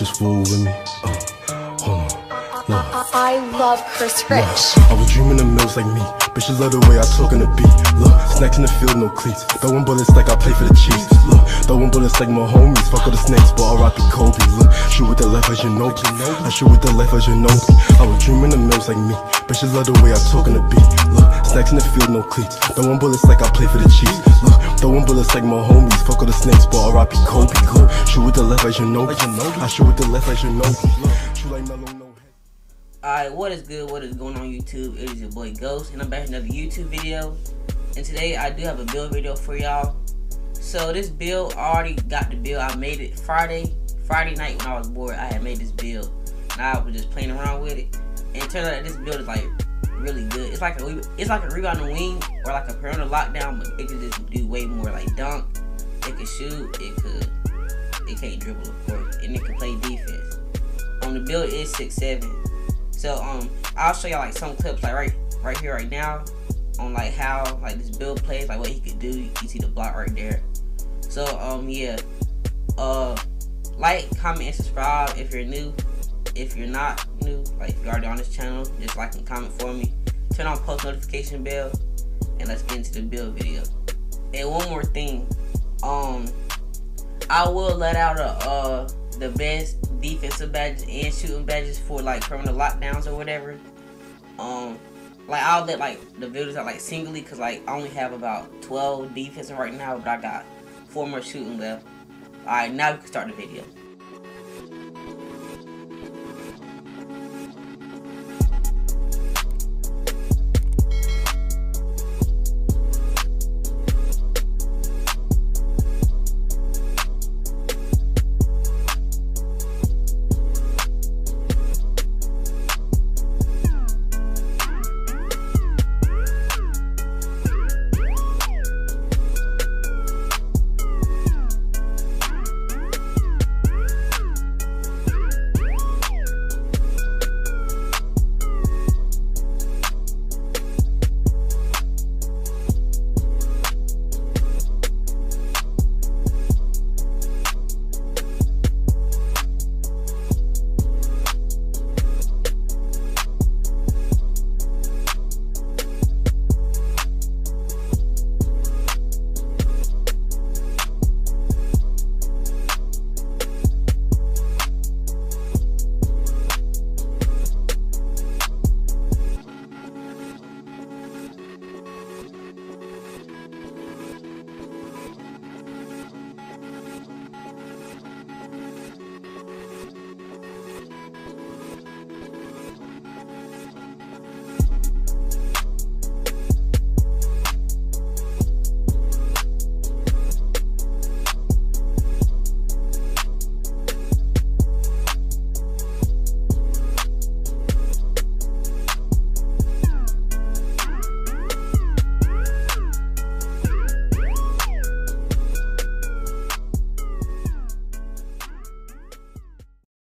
just fool with me. Hold on. I love Chris Rich. I was dreaming of mills like me. Bitches love the way I talk on the beat. Look, snacks in the field, no cleats. Throwing bullets like I play for the Chiefs. Look, throwing bullets like my homies. Fuck all the snakes, but I rock the Kobe. Look, shoot with the left as you know. I shoot with the left as you know. I was dreaming of mills like me. Bitches love the way I talk on the beat. Look, snacks in the field, no cleats. Throwing bullets like I play for the Chiefs. Look, throwing bullets like my homies. Fuck all the snakes, but I rock the Kobe. Look, shoot with the left as you know. I shoot with the left as you know. Shoot like mellow. Alright, what is good? What is going on YouTube? It is your boy Ghost, and I'm back with another YouTube video. And today I do have a build video for y'all. So this build, I already got the build. I made it Friday, Friday night when I was bored. I had made this build, and I was just playing around with it. And it turns out this build is like really good. It's like a it's like a rebound wing or like a perimeter lockdown, but it could just do way more like dunk. It could shoot. It could. It can't dribble, of course, and it can play defense. Um, the build is six seven. So um, I'll show y'all like some clips like right right here right now on like how like this build plays, like what he could do. You see the block right there. So um yeah, uh, like, comment, and subscribe if you're new. If you're not new, like if you're already on this channel, just like and comment for me. Turn on post notification bell, and let's get into the build video. And one more thing, um, I will let out a uh the best defensive badges and shooting badges for like criminal lockdowns or whatever. Um, like I'll let like the builders are like singly because like I only have about 12 defensive right now, but I got four more shooting left. All right, now we can start the video.